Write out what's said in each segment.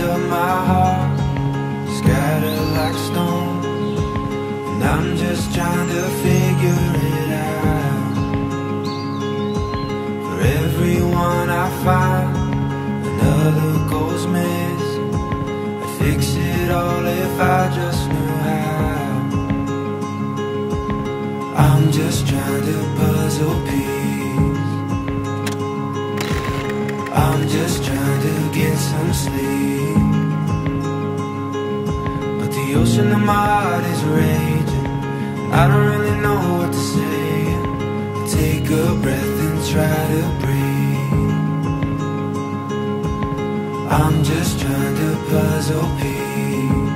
pieces of my heart scattered like stone, and I'm just trying to figure it out. For everyone I find, another goes missing. I'd fix it all if I just knew how. I'm just trying to puzzle peace. I'm just trying get some sleep. But the ocean of my heart is raging. I don't really know what to say. Take a breath and try to breathe. I'm just trying to puzzle peace.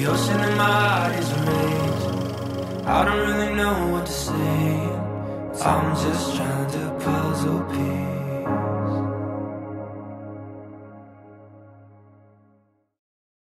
The ocean in my heart is raging. I don't really know what to say. I'm just trying to puzzle peace.